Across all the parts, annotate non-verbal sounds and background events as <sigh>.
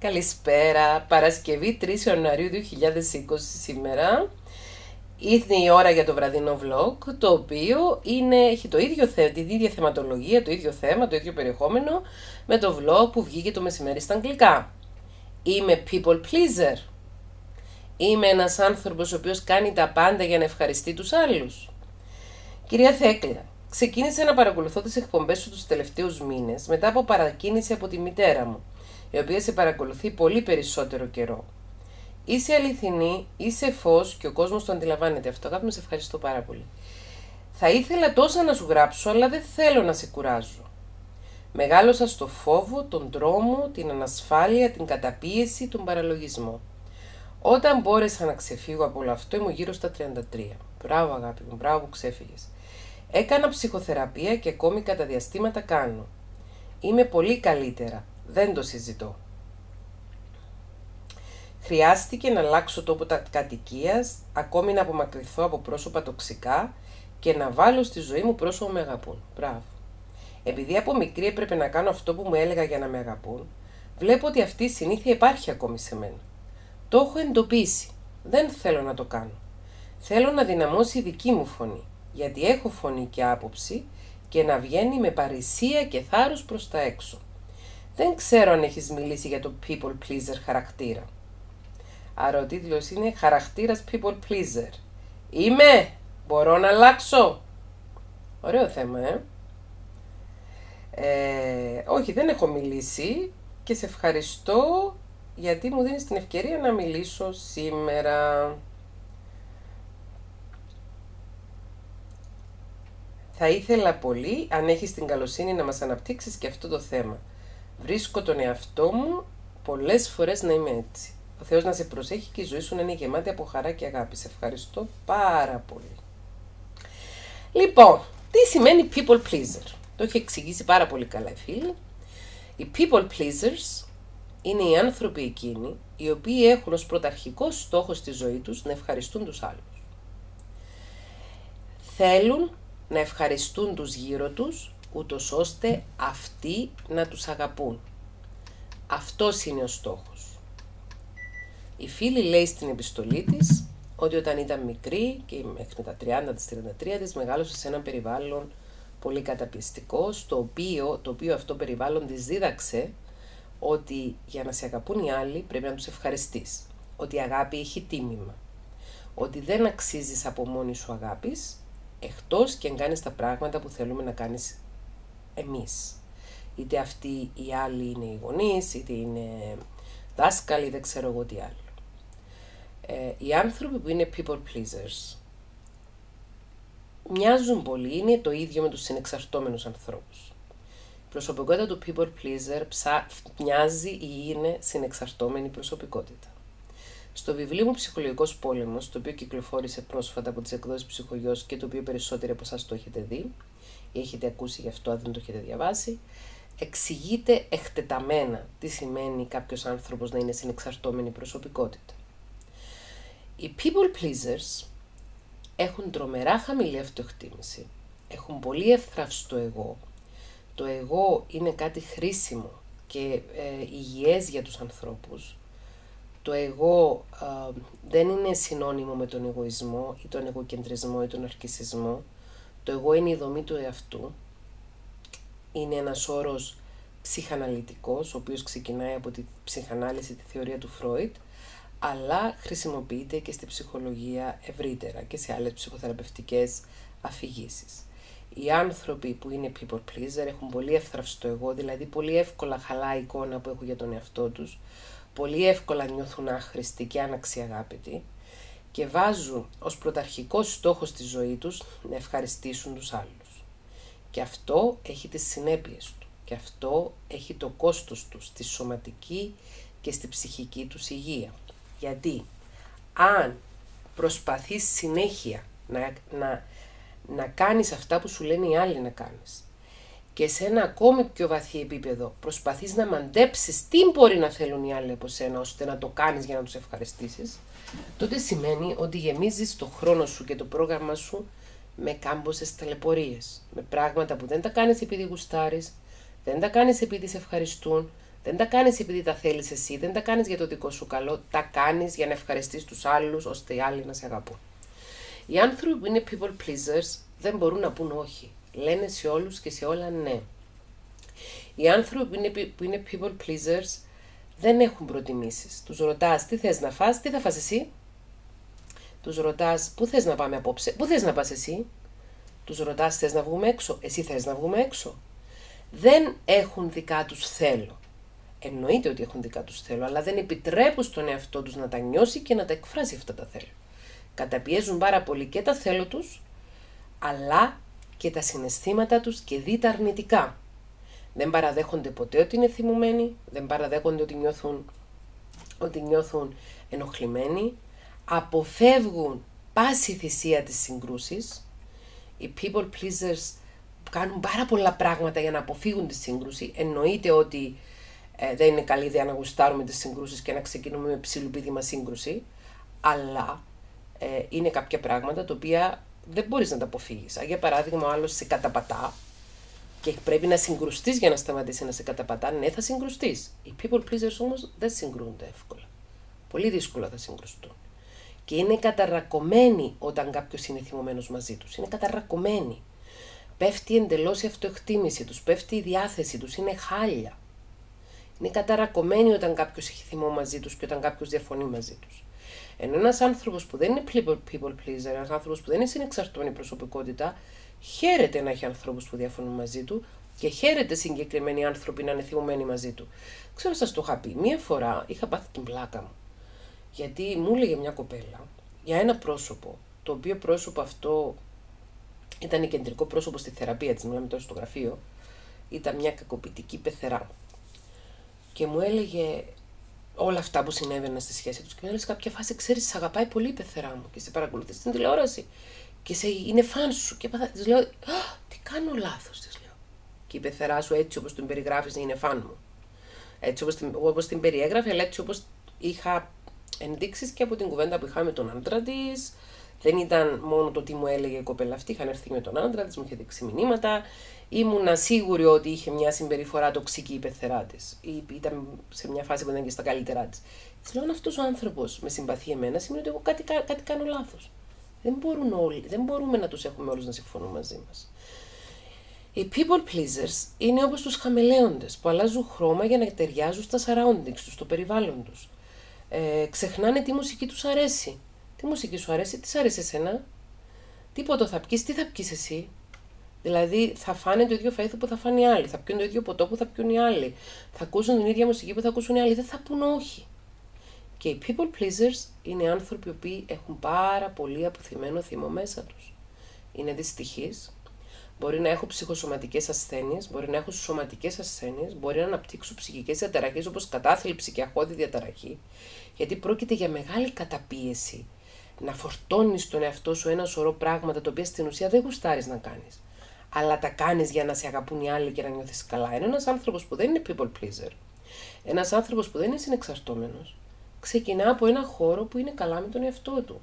Καλησπέρα, Παρασκευή 3 Ιανουαρίου 2020 σήμερα. Ήρθε η ώρα για το βραδινό vlog, το οποίο είναι, έχει το ίδιο θε, την ίδια θεματολογία, το ίδιο θέμα, το ίδιο περιεχόμενο, με το vlog που βγήκε το μεσημέρι στα αγγλικά. Είμαι people pleaser. Είμαι ένας άνθρωπος ο οποίος κάνει τα πάντα για να ευχαριστεί τους άλλους. Κυρία Θέκλα, ξεκίνησα να παρακολουθώ τις εκπομπές σου τους τελευταίους μήνες μετά από παρακίνηση από τη μητέρα μου η οποία σε παρακολουθεί πολύ περισσότερο καιρό. Είσαι αληθινή, είσαι φως και ο κόσμος το αντιλαμβάνεται αυτό. Αγάπη μου, σε ευχαριστώ πάρα πολύ. Θα ήθελα τόσα να σου γράψω, αλλά δεν θέλω να σε κουράζω. Μεγάλωσα στο φόβο, τον τρόμο, την ανασφάλεια, την καταπίεση, τον παραλογισμό. Όταν μπόρεσα να ξεφύγω από όλο αυτό, ήμουν γύρω στα 33. Μπράβο, αγάπη μου, μπράβο που ξέφυγες. Έκανα ψυχοθεραπεία και ακόμη κατά διαστήματα κάνω. Είμαι πολύ καλύτερα. Δεν το συζητώ. Χρειάστηκε να αλλάξω τόπο κατοικίας, ακόμη να απομακρυνθώ από πρόσωπα τοξικά και να βάλω στη ζωή μου πρόσωπα που με αγαπούν. Μπράβο. Επειδή από μικρή έπρεπε να κάνω αυτό που μου έλεγα για να με αγαπούν, βλέπω ότι αυτή η συνήθεια υπάρχει ακόμη σε μένα. Το έχω εντοπίσει. Δεν θέλω να το κάνω. Θέλω να δυναμώσει η δική μου φωνή, γιατί έχω φωνή και άποψη και να βγαίνει με παρησία και θάρρος προς τα έξω. Δεν ξέρω αν έχεις μιλήσει για το people pleaser χαρακτήρα. Άρα ο τίτλος είναι χαρακτήρας people pleaser. Είμαι! Μπορώ να αλλάξω! Ωραίο θέμα, ε; ε όχι, δεν έχω μιλήσει και σε ευχαριστώ γιατί μου δίνεις την ευκαιρία να μιλήσω σήμερα. Θα ήθελα πολύ, αν έχεις την καλοσύνη, να μας αναπτύξεις και αυτό το θέμα. Βρίσκω τον εαυτό μου πολλές φορές να είμαι έτσι. Ο Θεός να σε προσέχει και η ζωή σου να είναι γεμάτη από χαρά και αγάπη. Σε ευχαριστώ πάρα πολύ. Λοιπόν, τι σημαίνει people pleaser; Το έχει εξηγήσει πάρα πολύ καλά η φίλη. Οι people pleasers είναι οι άνθρωποι εκείνοι οι οποίοι έχουν ως πρωταρχικό στόχο στη ζωή τους να ευχαριστούν τους άλλους. Θέλουν να ευχαριστούν τους γύρω τους ούτως ώστε αυτοί να τους αγαπούν. Αυτός είναι ο στόχος. Η φίλη λέει στην επιστολή της ότι όταν ήταν μικρή και μέχρι τα 30 της 33 της μεγάλωσε σε ένα περιβάλλον πολύ καταπιστικό, στο οποίο, το οποίο αυτό περιβάλλον της δίδαξε ότι για να σε αγαπούν οι άλλοι πρέπει να τους ευχαριστείς. Ότι η αγάπη έχει τίμημα. Ότι δεν αξίζεις από μόνη σου αγάπης, εκτός και αν κάνεις τα πράγματα που θέλουμε να κάνεις εμείς. Είτε αυτοί οι άλλοι είναι οι γονείς, είτε είναι δάσκαλοι, δεν ξέρω εγώ τι άλλο. Ε, οι άνθρωποι που είναι people pleasers μοιάζουν πολύ, είναι το ίδιο με τους συνεξαρτώμενους ανθρώπους. Η προσωπικότητα του people pleaser ψά, μοιάζει ή είναι συνεξαρτώμενη προσωπικότητα. Στο βιβλίο μου Ψυχολογικός Πόλεμος, το οποίο κυκλοφόρησε πρόσφατα από τις εκδόσεις Ψυχογειό και το οποίο περισσότεροι από εσάς το έχετε δει, ή έχετε ακούσει γι' αυτό, αν δεν το έχετε διαβάσει, εξηγείται εκτεταμένα τι σημαίνει κάποιος άνθρωπος να είναι συνεξαρτώμενη προσωπικότητα. Οι people pleasers έχουν τρομερά χαμηλή αυτοεκτίμηση, έχουν πολύ ευθραυστό εγώ. Το εγώ είναι κάτι χρήσιμο και ε, υγιές για τους ανθρώπους. Το εγώ ε, δεν είναι συνώνυμο με τον εγωισμό ή τον εγωκεντρισμό ή τον αρκισισμό. Το εγώ είναι η δομή του εαυτού. Είναι ένας όρος ψυχαναλυτικός, ο οποίος ξεκινάει από τη ψυχανάλυση, τη θεωρία του Φρόιτ, αλλά χρησιμοποιείται και στη ψυχολογία ευρύτερα και σε άλλες ψυχοθεραπευτικές αφηγήσεις. Οι άνθρωποι που είναι people pleaser έχουν πολύ εύθραυστο εγώ, δηλαδή πολύ εύκολα χαλά η εικόνα που έχουν για τον εαυτό τους, πολύ εύκολα νιώθουν άχρηστοι και αναξιαγάπητοι και βάζουν ως πρωταρχικός στόχος στη ζωή τους να ευχαριστήσουν τους άλλους. Και αυτό έχει τις συνέπειες του και αυτό έχει το κόστος του στη σωματική και στη ψυχική τους υγεία. Γιατί αν προσπαθείς συνέχεια να, να, να κάνεις αυτά που σου λένε οι άλλοι να κάνεις και σε ένα ακόμη πιο βαθύ επίπεδο προσπαθείς να μαντέψεις τι μπορεί να θέλουν οι άλλοι από σένα ώστε να το κάνεις για να τους ευχαριστήσεις, τότε σημαίνει ότι γεμίζεις το χρόνο σου και το πρόγραμμα σου με κάμποσες ταλαιπωρίες, με πράγματα που δεν τα κάνεις επειδή γουστάρεις, δεν τα κάνεις επειδή σε ευχαριστούν, Δεν τα κάνεις επειδή τα θέλεις εσύ, δεν τα κάνεις για το δικό σου καλό, τα κάνεις για να ευχαριστείς τους άλλους ώστε οι άλλοι να σε αγαπούν. Οι άνθρωποι που είναι people pleasers δεν μπορούν να πούν όχι. Λένε σε όλους και σε όλα ναι. Οι άνθρωποι που είναι, που είναι people pleasers δεν έχουν προτιμήσεις. Τους ρωτάς τι θες να φας, τι θα φας εσύ; Τους ρωτάς πού θες να πάμε απόψε, πού θες να πας εσύ; Τους ρωτάς θες να βγούμε έξω, εσύ θες να βγούμε έξω. Δεν έχουν δικά τους θέλω. Εννοείται ότι έχουν δικά τους θέλω, αλλά δεν επιτρέπουν στον εαυτό τους να τα νιώσει και να τα εκφράσει αυτά τα θέλω. Καταπιέζουν πάρα πολύ και τα θέλω τους, αλλά και τα συναισθήματα τους και δει τα αρνητικά. Δεν παραδέχονται ποτέ ότι είναι θυμωμένοι, δεν παραδέχονται ότι νιώθουν, ότι νιώθουν ενοχλημένοι, αποφεύγουν πάση θυσία της συγκρούσεις. Οι people pleasers κάνουν πάρα πολλά πράγματα για να αποφύγουν τη σύγκρουση. Εννοείται ότι ε, δεν είναι καλή ιδέα να γουστάρουμε τις συγκρούσεις και να ξεκινούμε με ψηλουπίδημα σύγκρουση, αλλά ε, είναι κάποια πράγματα τα οποία δεν μπορείς να τα αποφύγεις. Για παράδειγμα, ο άλλος σε καταπατά, και πρέπει να συγκρουστείς για να σταματήσει να σε καταπατά, ναι, θα συγκρουστείς. Οι people pleasers όμως δεν συγκρούνται εύκολα. Πολύ δύσκολα θα συγκρουστούν. Και είναι καταρακωμένοι όταν κάποιος είναι θυμωμένος μαζί τους. Είναι καταρακωμένοι. Πέφτει εντελώς η αυτοεκτίμηση τους, πέφτει η διάθεση τους, είναι χάλια. Είναι καταρακωμένοι όταν κάποιος έχει θυμό μαζί τους και όταν κάποιος διαφωνεί μαζί τους. Ενώ ένας άνθρωπος που δεν είναι people pleaser, ένας άνθρωπος που δεν είναι συνεξαρτώνη προσωπικότητα, χαίρεται να έχει ανθρώπους που διαφωνούν μαζί του και χαίρεται συγκεκριμένοι άνθρωποι να είναι θυμωμένοι μαζί του. Ξέρω, σας το είχα πει. Μία φορά είχα πάθει την πλάκα μου. Γιατί μου έλεγε μια κοπέλα για ένα πρόσωπο, το οποίο πρόσωπο αυτό ήταν κεντρικό πρόσωπο στη θεραπεία της, μιλάμε τώρα στο γραφείο, ήταν μια κακοποιητική πεθερά. Και μου έλεγε όλα αυτά που συνέβαιναν στη σχέση τους και μου έλεγε σε κάποια φάση, ξέρεις, αγαπάει πολύ η πεθερά μου και σε παρακολουθείς στην τηλεόραση και σε, είναι φαν σου. Και της λέω, τι κάνω λάθος, της λέω. Και η πεθερά σου έτσι όπως την περιγράφεις είναι φαν μου. Έτσι όπως την, όπως την περιέγραφε, αλλά έτσι όπως είχα ενδείξεις και από την κουβέντα που είχαμε με τον άντρα της. Δεν ήταν μόνο το τι μου έλεγε η κοπέλα αυτή, είχαν έρθει με τον άντρα της, μου είχε δείξει μηνύματα. Ήμουνα σίγουρη ότι είχε μια συμπεριφορά τοξική η πεθερά της. Ήταν σε μια φάση που δεν ήταν και στα καλύτερά της. Της λέω, αν αυτός ο άνθρωπος με συμπαθεί εμένα, σημαίνει ότι εγώ κάτι, κάτι κάνω λάθος. Δεν, μπορούν όλοι, δεν μπορούμε να τους έχουμε όλους να συμφωνούν μαζί μας. Οι people pleasers είναι όπως τους χαμελέοντες που αλλάζουν χρώμα για να ταιριάζουν στα surroundings τους, στο περιβάλλον τους. Ε, ξεχνάνε τι μουσική τους αρέσει. Τι μουσική σου αρέσει, τι σ' αρέσει εσένα; Τι ποτό θα πιείς, τι θα πιείς εσύ; Δηλαδή θα φάνε το ίδιο φαΐθο που θα φάνε οι άλλοι, θα πιούν το ίδιο ποτό που θα πιούν οι άλλοι, θα ακούσουν την ίδια μουσική που θα ακούσουν οι άλλοι, δεν θα πούν όχι. Και οι people pleasers είναι άνθρωποι που έχουν πάρα πολύ αποθυμένο θυμό μέσα τους. Είναι δυστυχείς, μπορεί να έχουν ψυχοσωματικές ασθένειες, μπορεί να έχουν σωματικές ασθένειες, μπορεί να αναπτύξουν ψυχικές διαταραχές όπως κατάθλιψη και αχώδη διαταραχή, γιατί πρόκειται για μεγάλη καταπίεση να φορτώνεις τον εαυτό σου ένα σωρό πράγματα τα οποία στην ουσία δεν γουστάρεις να κάνεις. Αλλά τα κάνεις για να σε αγαπούν οι άλλοι και να νιώθεις καλά. Είναι ένας άνθρωπος που δεν είναι people pleaser, ένας άνθρωπος που δεν είναι συνεξαρτώμενος, ξεκινά από ένα χώρο που είναι καλά με τον εαυτό του.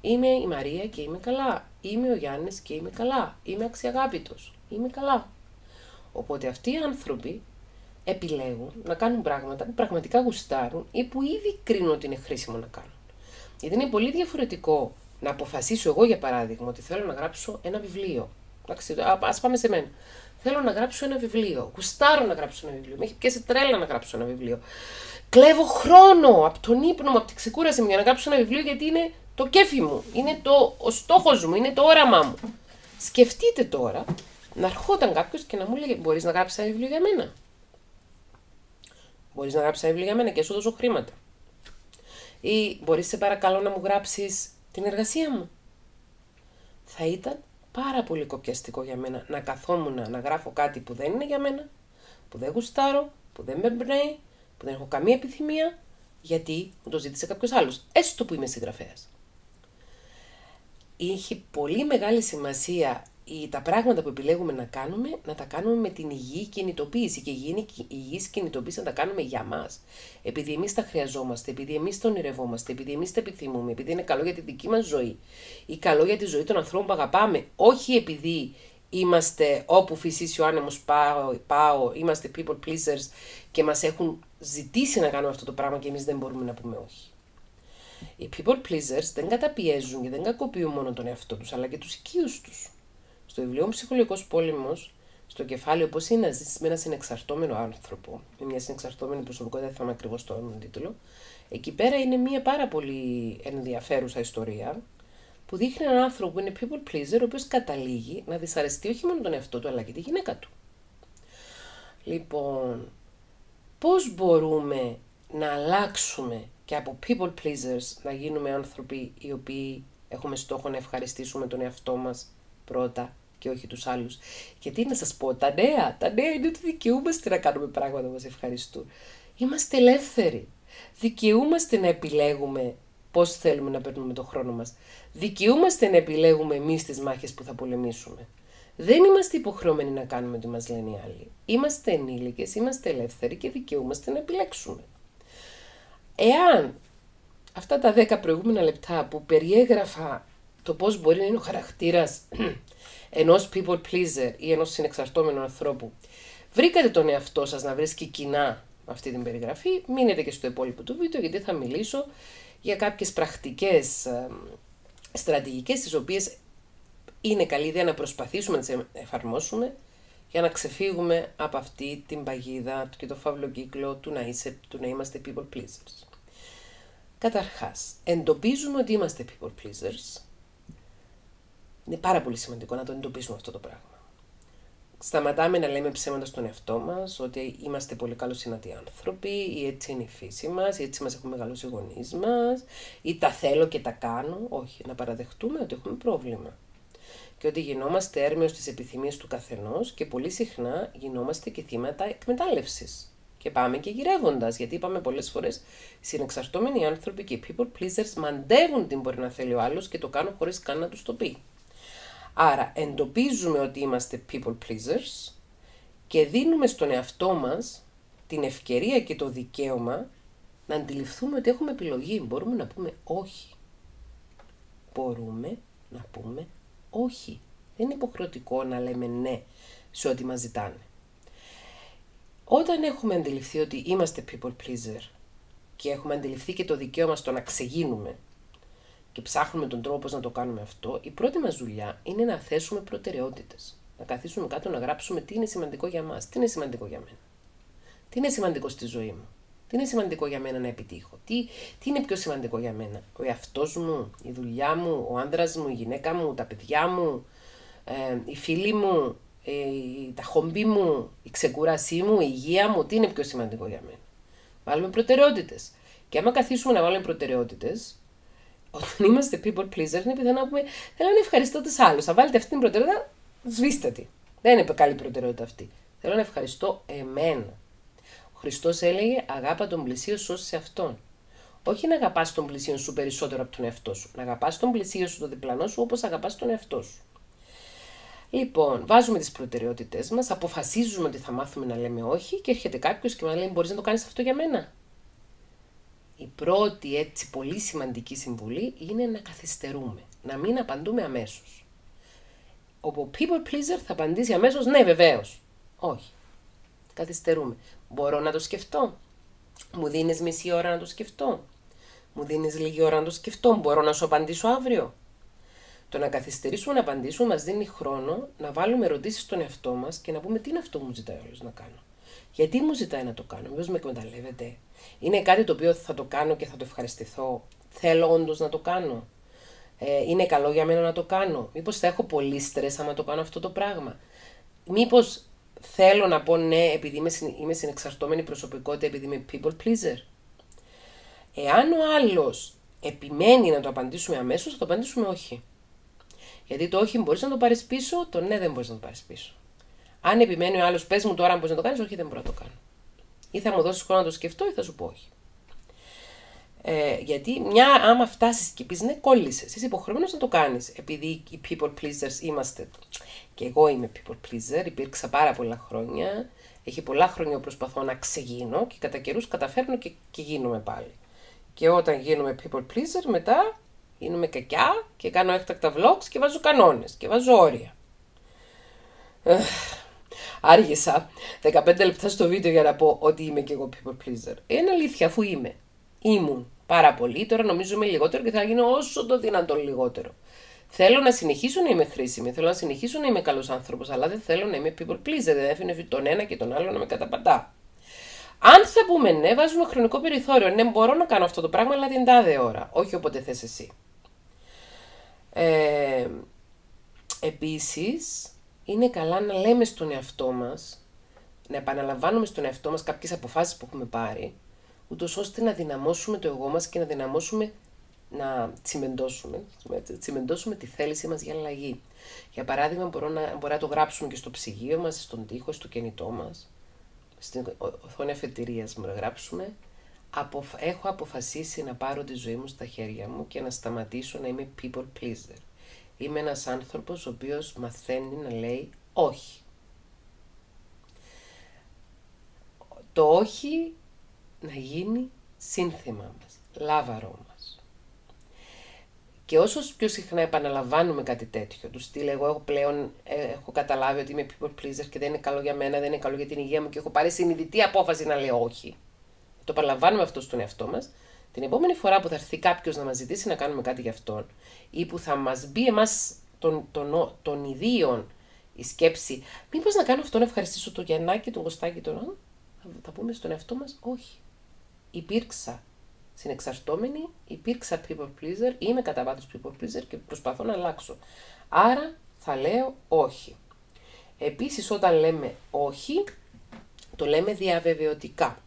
Είμαι η Μαρία και είμαι καλά. Είμαι ο Γιάννης και είμαι καλά. Είμαι αξιαγάπητος. Είμαι καλά. Οπότε αυτοί οι άνθρωποι επιλέγουν να κάνουν πράγματα που πραγματικά γουστάρουν ή που ήδη κρίνουν ότι είναι χρήσιμο να κάνουν. Γιατί είναι πολύ διαφορετικό να αποφασίσω εγώ, για παράδειγμα, ότι θέλω να γράψω ένα βιβλίο. Α πάμε σε μένα. Θέλω να γράψω ένα βιβλίο. Γουστάρω να γράψω ένα βιβλίο. Με έχει πιάσει τρέλα να γράψω ένα βιβλίο. Κλέβω χρόνο από τον ύπνο μου, από την ξεκούραση μου για να γράψω ένα βιβλίο γιατί είναι το κέφι μου, είναι το, ο στόχος μου, είναι το όραμά μου. Σκεφτείτε τώρα να ερχόταν κάποιος και να μου λέει: Μπορείς να γράψεις ένα βιβλίο για μένα; Μπορείς να γράψεις ένα βιβλίο για μένα και σου δώσω χρήματα. Ή μπορείς σε παρακαλώ να μου γράψεις την εργασία μου; Θα ήταν πάρα πολύ κοπιαστικό για μένα να καθόμουν να γράφω κάτι που δεν είναι για μένα, που δεν γουστάρω, που δεν με εμπνέει, που δεν έχω καμία επιθυμία, γιατί μου το ζήτησε κάποιος άλλος. Έστω που είμαι συγγραφέας. Είχε πολύ μεγάλη σημασία τα πράγματα που επιλέγουμε να κάνουμε, να τα κάνουμε με την υγιή κινητοποίηση και η υγιή κινητοποίηση να τα κάνουμε για μας. Επειδή εμείς τα χρειαζόμαστε, επειδή εμείς τα ονειρευόμαστε, επειδή εμείς τα επιθυμούμε, επειδή είναι καλό για τη δική μας ζωή ή καλό για τη ζωή των ανθρώπων που αγαπάμε, όχι επειδή είμαστε όπου φυσήσει ο άνεμος πάω, πάω, είμαστε people pleasers και μας έχουν ζητήσει να κάνουμε αυτό το πράγμα και εμείς δεν μπορούμε να πούμε όχι. Οι people pleasers δεν καταπιέζουν και δεν κακοποιούν μόνο τον εαυτό τους, αλλά και τους οικείους τους. Στο βιβλίο μου «Ψυχολογικός πόλεμος», στο κεφάλαιο πώς είναι να ζήσεις με ένα συνεξαρτώμενο άνθρωπο, με μια συνεξαρτώμενη προσωπικότητα, δεν θυμάμαι ακριβώς το τίτλο, εκεί πέρα είναι μια πάρα πολύ ενδιαφέρουσα ιστορία, που δείχνει έναν άνθρωπο που είναι people pleaser, ο οποίος καταλήγει να δυσαρεστεί όχι μόνο τον εαυτό του, αλλά και τη γυναίκα του. Λοιπόν, πώς μπορούμε να αλλάξουμε και από people pleasers να γίνουμε άνθρωποι οι οποίοι έχουμε στόχο να ευχαριστήσουμε τον εαυτό μας πρώτα και όχι τους άλλους. Γιατί να σας πω, τα νέα, τα νέα είναι ότι δικαιούμαστε να κάνουμε πράγματα που μας ευχαριστούν. Είμαστε ελεύθεροι. Δικαιούμαστε να επιλέγουμε πώς θέλουμε να περνούμε τον χρόνο μας. Δικαιούμαστε να επιλέγουμε εμείς τις μάχες που θα πολεμήσουμε. Δεν είμαστε υποχρεωμένοι να κάνουμε ό,τι μας λένε οι άλλοι. Είμαστε ενήλικες, είμαστε ελεύθεροι και δικαιούμαστε να επιλέξουμε. Εάν αυτά τα δέκα προηγούμενα λεπτά που περιέγραφα το πώς μπορεί να είναι ο χαρακτήρας <clears throat> ενός people pleaser ή ενός συνεξαρτώμενου ανθρώπου, βρήκατε τον εαυτό σας να βρίσκει κοινά αυτή την περιγραφή, μείνετε και στο υπόλοιπο του βίντεο γιατί θα μιλήσω για κάποιες πρακτικές ε, στρατηγικές τις οποίες είναι καλή ιδέα να προσπαθήσουμε να τις εφαρμόσουμε για να ξεφύγουμε από αυτή την παγίδα και το φαύλο κύκλο του να, είσαι, του να είμαστε people pleasers. Καταρχάς, εντοπίζουμε ότι είμαστε people pleasers. Είναι πάρα πολύ σημαντικό να το εντοπίσουμε αυτό το πράγμα. Σταματάμε να λέμε ψέματα στον εαυτό μας ότι είμαστε πολύ καλοσυνατοί άνθρωποι, ή έτσι είναι η φύση μας, ή έτσι μας έχουν μεγαλώσει οι γονείς μας, ή τα θέλω και τα κάνω. Όχι, να παραδεχτούμε ότι έχουμε πρόβλημα. Και ότι γινόμαστε έρμεος στι επιθυμίε του καθενός και πολύ συχνά γινόμαστε και θύματα εκμετάλλευσης. Και πάμε και γυρεύοντας, γιατί είπαμε πολλές φορές, συνεξαρτώμενοι άνθρωποι και οι people pleasers μαντεύουν τι μπορεί να θέλει ο άλλος και το κάνουν χωρίς καν να τους το πει. Άρα εντοπίζουμε ότι είμαστε people pleasers και δίνουμε στον εαυτό μας την ευκαιρία και το δικαίωμα να αντιληφθούμε ότι έχουμε επιλογή. Μπορούμε να πούμε όχι. Μπορούμε να πούμε όχι. Δεν είναι υποχρεωτικό να λέμε ναι σε ό,τι μας ζητάνε. Όταν έχουμε αντιληφθεί ότι είμαστε people pleaser και έχουμε αντιληφθεί και το δικαίωμα στο να ξεγίνουμε και ψάχνουμε τον τρόπο πώς να το κάνουμε αυτό, η πρώτη μας δουλειά είναι να θέσουμε προτεραιότητες. Να καθίσουμε κάτω να γράψουμε τι είναι σημαντικό για μας, τι είναι σημαντικό για μένα. Τι είναι σημαντικό στη ζωή μου. Τι είναι σημαντικό για μένα να επιτύχω. Τι, τι είναι πιο σημαντικό για μένα. Ο εαυτός μου, η δουλειά μου, ο άντρας μου, η γυναίκα μου, τα παιδιά μου, ε, οι φίλοι μου, ε, τα χομπή μου, η ξεκούρασή μου, η υγεία μου. Τι είναι πιο σημαντικό για μένα. Βάλουμε προτεραιότητες. Και άμα καθίσουμε να βάλουμε προτεραιότητες, όταν είμαστε people pleasers, είναι πιθανό να πούμε Θέλω να ευχαριστώ τους άλλους. Θα βάλετε αυτή την προτεραιότητα, σβήστε τη. Δεν είναι καλή προτεραιότητα αυτή. Θέλω να ευχαριστώ εμένα. Ο Χριστός έλεγε Αγάπα τον πλησίο σου ως σε αυτόν. Όχι να αγαπάς τον πλησίο σου περισσότερο από τον εαυτό σου. Να αγαπάς τον πλησίο σου, τον διπλανό σου, όπως αγαπάς τον εαυτό σου. Λοιπόν, βάζουμε τις προτεραιότητές μας, αποφασίζουμε ότι θα μάθουμε να λέμε όχι και έρχεται κάποιος και μας λέει: Μπορείς να το κάνεις αυτό για μένα η πρώτη έτσι πολύ σημαντική συμβουλή είναι να καθυστερούμε, να μην απαντούμε αμέσως. Ο people pleaser θα απαντήσει αμέσως ναι βεβαίως. Όχι. Καθυστερούμε. Μπορώ να το σκεφτώ. Μου δίνεις μισή ώρα να το σκεφτώ. Μου δίνεις λίγη ώρα να το σκεφτώ. Μπορώ να σου απαντήσω αύριο. Το να καθυστερήσουμε να απαντήσουμε μας δίνει χρόνο να βάλουμε ερωτήσεις στον εαυτό μας και να πούμε τι είναι αυτό που μου ζητάει όλος να κάνω. Γιατί μου ζητάει να το κάνω, μήπως με εκμεταλλεύεται. Είναι κάτι το οποίο θα το κάνω και θα το ευχαριστηθώ. Θέλω όντως να το κάνω. Ε, είναι καλό για μένα να το κάνω. Μήπως θα έχω πολύ στρες άμα το κάνω αυτό το πράγμα. Μήπως θέλω να πω ναι επειδή είμαι, είμαι συνεξαρτώμενη προσωπικότητα, επειδή είμαι people pleaser. Εάν ο άλλος επιμένει να το απαντήσουμε αμέσως, θα το απαντήσουμε όχι. Γιατί το όχι μπορείς να το πάρεις πίσω, το ναι δεν μπορείς να το πάρεις πίσω. Αν επιμένει ο άλλος, πες μου τώρα αν μπορείς να το κάνεις, όχι δεν μπορώ να το κάνω. Ή θα μου δώσεις χρόνο να το σκεφτώ ή θα σου πω όχι. Ε, γιατί μια, άμα φτάσεις και πεις ναι, κόλλησες. Είσαι υποχρεωμένος να το κάνεις. Επειδή οι people pleasers είμαστε. Και εγώ είμαι people pleaser. Υπήρξα πάρα πολλά χρόνια. Έχει πολλά χρόνια που προσπαθώ να ξεγίνω και κατά καιρούς καταφέρνω και, και γίνομαι πάλι. Και όταν γίνομαι people pleaser, μετά γίνομαι κακιά και κάνω έκτακτα vlogs και βάζω κανόνες και βάζω όρια. Άργησα 15 λεπτά στο βίντεο για να πω ότι είμαι και εγώ people pleaser. Είναι αλήθεια, αφού είμαι. Ήμουν πάρα πολύ, τώρα νομίζω είμαι λιγότερο και θα γίνω όσο το δυνατόν λιγότερο. Θέλω να συνεχίσω να είμαι χρήσιμη, θέλω να συνεχίσω να είμαι καλός άνθρωπος, αλλά δεν θέλω να είμαι people pleaser. Δεν έφυγε τον ένα και τον άλλο να με καταπατά. Αν θα πούμε ναι, βάζουμε χρονικό περιθώριο. Ναι, μπορώ να κάνω αυτό το πράγμα, αλλά την τάδε ώρα. Όχι όποτε θες εσύ. Ε, επίσης, είναι καλά να λέμε στον εαυτό μας, να επαναλαμβάνουμε στον εαυτό μας κάποιες αποφάσεις που έχουμε πάρει, ούτως ώστε να δυναμώσουμε το εγώ μας και να δυναμώσουμε να τσιμεντώσουμε, τσιμεντώσουμε τη θέλησή μας για αλλαγή. Για παράδειγμα, μπορώ να, μπορεί να το γράψουμε και στο ψυγείο μας, στον τοίχο, στο κινητό μας, στην οθόνη αφετηρίας μου να γράψουμε έχω αποφασίσει να πάρω τη ζωή μου στα χέρια μου και να σταματήσω να είμαι people pleaser. Είμαι ένας άνθρωπος ο οποίος μαθαίνει να λέει όχι. Το όχι να γίνει σύνθημα μας, λάβαρό μας. Και όσο πιο συχνά επαναλαμβάνουμε κάτι τέτοιο, τους στείλω εγώ έχω πλέον ε, έχω καταλάβει ότι είμαι people pleaser και δεν είναι καλό για μένα, δεν είναι καλό για την υγεία μου και έχω πάρει συνειδητή απόφαση να λέω όχι. Το παραλαμβάνουμε αυτό στον εαυτό μας. Την επόμενη φορά που θα έρθει κάποιος να μας ζητήσει να κάνουμε κάτι για αυτόν ή που θα μας μπει εμάς των, των, των ιδίων η σκέψη, μήπως να κάνω αυτό να ευχαριστήσω το Γιαννάκη, τον Κωστάκη, τον. Θα, θα πούμε στον εαυτό μας, όχι. Υπήρξα συνεξαρτώμενη, υπήρξα people pleaser, είμαι κατά βάθος people pleaser και προσπαθώ να αλλάξω. Άρα θα λέω όχι. Επίσης όταν λέμε όχι, το λέμε διαβεβαιωτικά.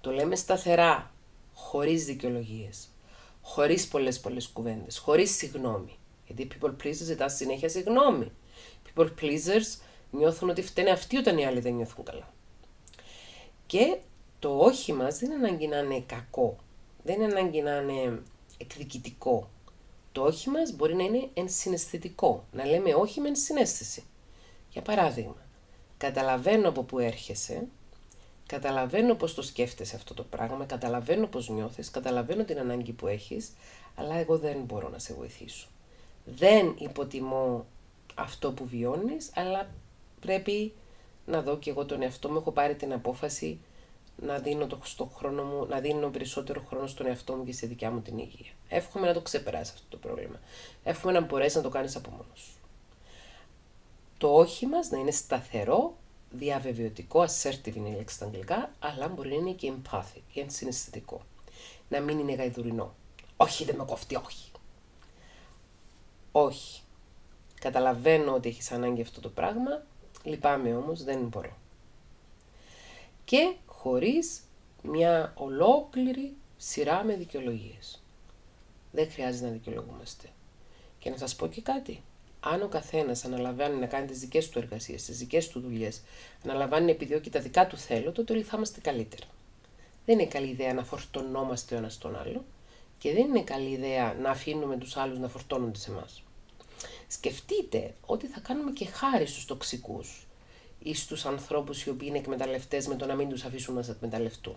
Το λέμε σταθερά, χωρίς δικαιολογίες, χωρίς πολλές πολλές κουβέντες, χωρίς συγγνώμη. Γιατί people pleasers ζητάς συνέχεια συγγνώμη. People pleasers νιώθουν ότι φταίνε αυτοί όταν οι άλλοι δεν νιώθουν καλά. Και το όχι μας δεν είναι ανάγκη να είναι κακό, δεν είναι ανάγκη να είναι εκδικητικό. Το όχι μας μπορεί να είναι ενσυναισθητικό, να λέμε όχι με ενσυναίσθηση. Για παράδειγμα, καταλαβαίνω από πού έρχεσαι, Καταλαβαίνω πώς το σκέφτεσαι αυτό το πράγμα, καταλαβαίνω πώς νιώθεις, καταλαβαίνω την ανάγκη που έχεις, αλλά εγώ δεν μπορώ να σε βοηθήσω. Δεν υποτιμώ αυτό που βιώνεις, αλλά πρέπει να δω και εγώ τον εαυτό μου. Έχω πάρει την απόφαση να δίνω το, στο χρόνο μου, να δίνω περισσότερο χρόνο στον εαυτό μου και στη δικιά μου την υγεία. Εύχομαι να το ξεπεράσει αυτό το πρόβλημα. Εύχομαι να μπορέσεις να το κάνεις από μόνος σου. Το όχι μας να είναι σταθερό διαβεβαιωτικό, assertive είναι η λέξη στα αγγλικά, αλλά μπορεί να είναι και empathic, και συναισθητικό. Να μην είναι γαϊδουρινό. Όχι, δεν με κοφτεί, όχι. Όχι. Καταλαβαίνω ότι έχεις ανάγκη αυτό το πράγμα, λυπάμαι όμως, δεν μπορώ. Και χωρίς μια ολόκληρη σειρά με δικαιολογίες. Δεν χρειάζεται να δικαιολογούμαστε. Και να σας πω και κάτι αν ο καθένας αναλαμβάνει να κάνει τις δικές του εργασίες, τις δικές του δουλειές, αναλαμβάνει να επιδιώκει τα δικά του θέλω, τότε όλοι θα είμαστε καλύτερα. Δεν είναι καλή ιδέα να φορτωνόμαστε ο ένας τον άλλο και δεν είναι καλή ιδέα να αφήνουμε τους άλλους να φορτώνονται σε εμάς. Σκεφτείτε ότι θα κάνουμε και χάρη στους τοξικούς ή στους ανθρώπους οι οποίοι είναι εκμεταλλευτές με το να μην τους αφήσουν να σε εκμεταλλευτούν.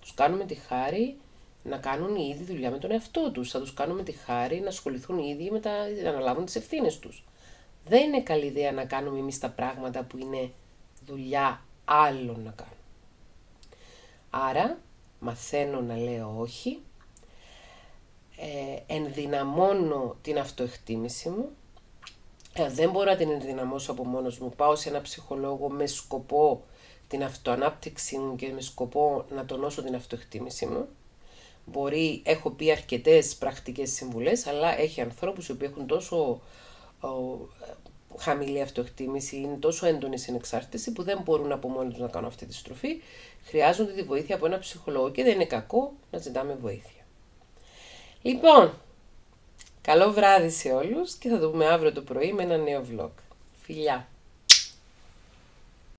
Τους κάνουμε τη χάρη να κάνουν οι ίδιοι δουλειά με τον εαυτό τους. Θα τους κάνουμε τη χάρη να ασχοληθούν οι ίδιοι με τα, να αναλάβουν τις ευθύνες τους. Δεν είναι καλή ιδέα να κάνουμε εμείς τα πράγματα που είναι δουλειά άλλων να κάνουν. Άρα, μαθαίνω να λέω όχι, ε, ενδυναμώνω την αυτοεκτίμηση μου, ε, δεν μπορώ να την ενδυναμώσω από μόνος μου, πάω σε ένα ψυχολόγο με σκοπό την αυτοανάπτυξη μου και με σκοπό να τονώσω την αυτοεκτίμηση μου, Μπορεί, έχω πει αρκετές πρακτικές συμβουλές, αλλά έχει ανθρώπους οι οποίοι έχουν τόσο ο, χαμηλή αυτοεκτίμηση, είναι τόσο έντονη συνεξάρτηση που δεν μπορούν από μόνοι τους να κάνουν αυτή τη στροφή. Χρειάζονται τη βοήθεια από ένα ψυχολόγο και δεν είναι κακό να ζητάμε βοήθεια. Λοιπόν, καλό βράδυ σε όλους και θα το πούμε αύριο το πρωί με ένα νέο vlog. Φιλιά!